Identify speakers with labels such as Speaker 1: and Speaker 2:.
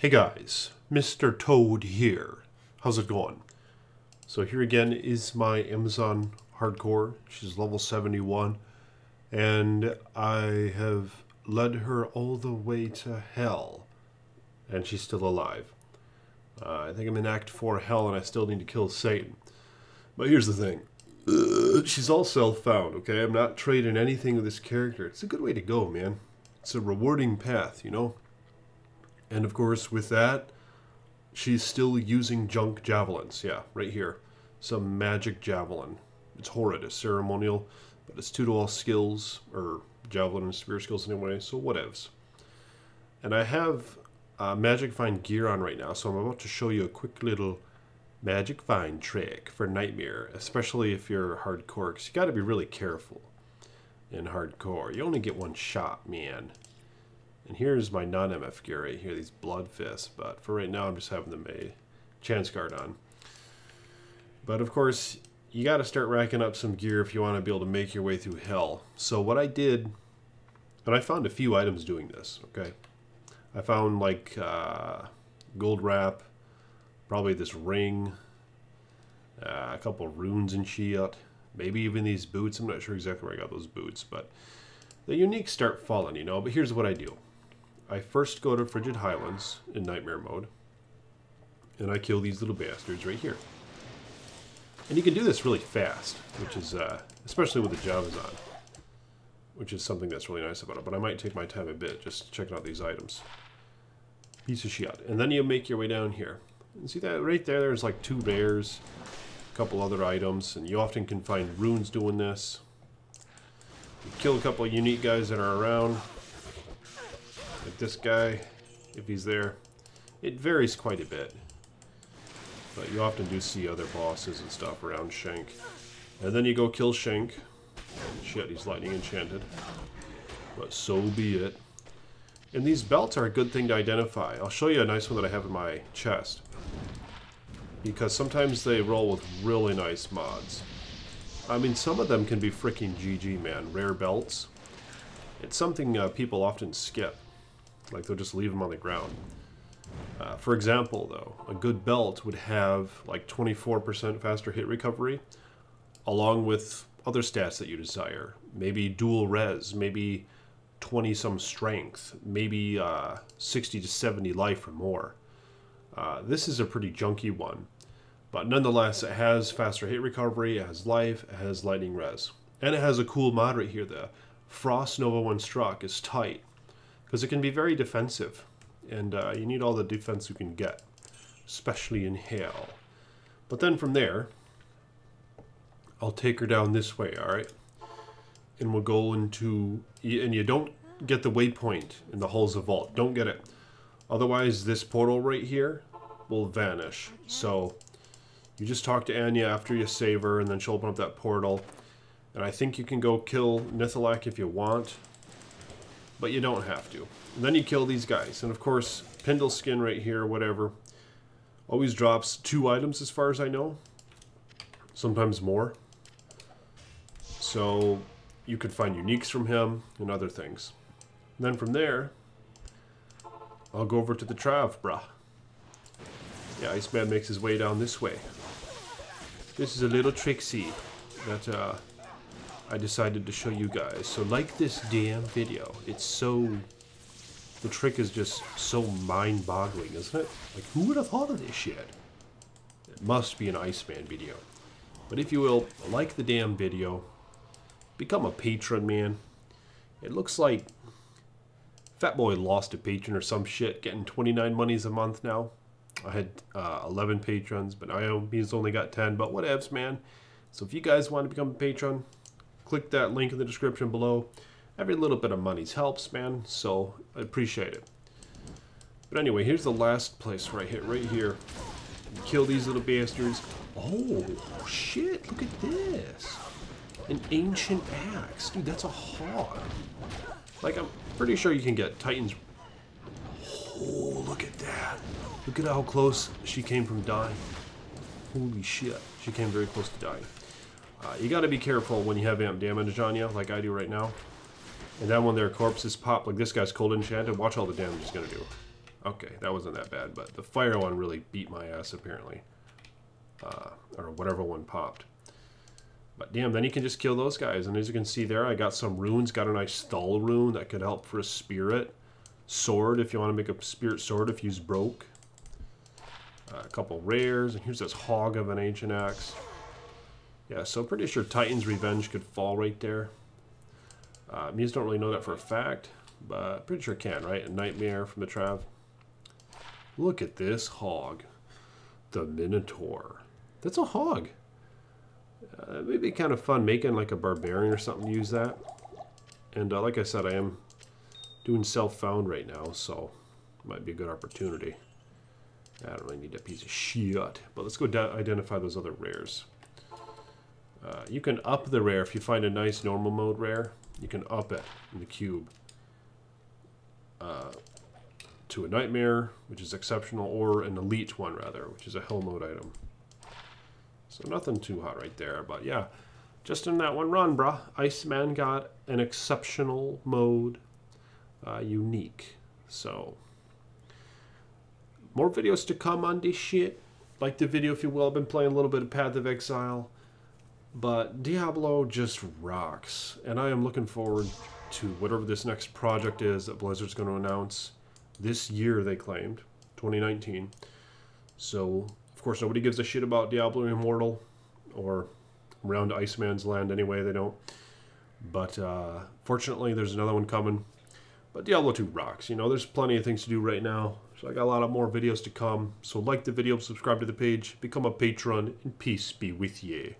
Speaker 1: Hey guys, Mr. Toad here. How's it going? So here again is my Amazon hardcore. She's level 71 and I have led her all the way to hell and she's still alive. Uh, I think I'm in Act 4 Hell and I still need to kill Satan. But here's the thing. Uh, she's all self-found, okay? I'm not trading anything with this character. It's a good way to go, man. It's a rewarding path, you know? And of course, with that, she's still using junk javelins. Yeah, right here. Some magic javelin. It's horrid. It's ceremonial, but it's two to all skills, or javelin and spear skills anyway, so whatevs. And I have uh, magic find gear on right now, so I'm about to show you a quick little magic find trick for Nightmare, especially if you're hardcore, because you got to be really careful in hardcore. You only get one shot, man. And here's my non-MF gear right here, these blood fists. But for right now, I'm just having them a chance guard on. But of course, you got to start racking up some gear if you want to be able to make your way through hell. So what I did, and I found a few items doing this, okay? I found like uh, Goldwrap, probably this ring, uh, a couple runes and shit, maybe even these boots. I'm not sure exactly where I got those boots, but the unique start falling, you know. But here's what I do. I first go to Frigid Highlands in Nightmare mode, and I kill these little bastards right here. And you can do this really fast, which is, uh, especially with the Javazon, which is something that's really nice about it. But I might take my time a bit just checking out these items. Piece of shit. And then you make your way down here. And see that right there, there's like two rares, a couple other items, and you often can find runes doing this. You kill a couple of unique guys that are around, like this guy, if he's there. It varies quite a bit. But you often do see other bosses and stuff around Shenk. And then you go kill Shenk. Shit, he's lightning enchanted. But so be it. And these belts are a good thing to identify. I'll show you a nice one that I have in my chest. Because sometimes they roll with really nice mods. I mean, some of them can be freaking GG, man. Rare belts. It's something uh, people often skip. Like they'll just leave them on the ground. Uh, for example, though, a good belt would have like 24% faster hit recovery, along with other stats that you desire. Maybe dual res, maybe 20 some strength, maybe uh, 60 to 70 life or more. Uh, this is a pretty junky one, but nonetheless, it has faster hit recovery, it has life, it has lightning res. And it has a cool mod right here. The Frost Nova When Struck is tight because it can be very defensive, and uh, you need all the defense you can get, especially in hail. But then from there, I'll take her down this way, alright? And we'll go into... And you don't get the waypoint in the Halls of Vaught. Don't get it. Otherwise, this portal right here will vanish. So, you just talk to Anya after you save her, and then she'll open up that portal. And I think you can go kill Nihlathak if you want but you don't have to. And then you kill these guys. And of course, Pindleskin right here, whatever, always drops two items as far as I know. Sometimes more. So you could find uniques from him and other things. And then from there, I'll go over to the Trav, bruh. Yeah, Iceman makes his way down this way. This is a little tricksy that uh, I decided to show you guys. So like this damn video. It's so... The trick is just so mind-boggling, isn't it? Like, who would have thought of this shit? It must be an Iceman video. But if you will, like the damn video. Become a patron, man. It looks like Fat Boy lost a patron or some shit, getting 29 monies a month now. I had uh, 11 patrons, but I he's only got 10, but whatevs, man. So if you guys want to become a patron, click that link in the description below. Every little bit of money helps, man, so I appreciate it. But anyway, here's the last place where I hit right here. Kill these little bastards. Oh, shit, look at this. An ancient axe. Dude, that's a hog. Like, I'm pretty sure you can get titans. Oh, look at that. Look at how close she came from dying. Holy shit. She came very close to dying. Uh, you got to be careful when you have amp damage on you, like I do right now. And then when their corpses pop, like this guy's cold enchanted, watch all the damage he's going to do. Okay, that wasn't that bad, but the fire one really beat my ass apparently. Uh, or whatever one popped. But damn, then you can just kill those guys. And as you can see there, I got some runes. Got a nice Thul rune that could help for a spirit. Sword, if you want to make a spirit sword if you's broke. Uh, a couple rares. And here's this hog of an ancient axe. Yeah, so pretty sure Titan's Revenge could fall right there. Uh, Muse don't really know that for a fact, but pretty sure can, right? A Nightmare from the Trav. Look at this hog. The Minotaur. That's a hog. Uh, it would be kind of fun making like a barbarian or something to use that. And uh, like I said, I am doing self-found right now, so might be a good opportunity. I don't really need that piece of shit. But let's go identify those other rares. Uh, you can up the rare if you find a nice normal mode rare. You can up it in the cube uh, to a nightmare, which is exceptional, or an elite one rather, which is a hell mode item. So nothing too hot right there, but yeah, just in that one run, bruh. Iceman got an exceptional mode, uh, unique. So more videos to come on this shit. Like the video, if you will. I've been playing a little bit of Path of Exile. But Diablo just rocks. And I am looking forward to whatever this next project is that Blizzard's going to announce this year, they claimed, 2019. So, of course, nobody gives a shit about Diablo Immortal or around Iceman's Land anyway, they don't. But uh, fortunately, there's another one coming. But Diablo 2 rocks. You know, there's plenty of things to do right now. So I got a lot of more videos to come. So like the video, subscribe to the page, become a patron, and peace be with ye.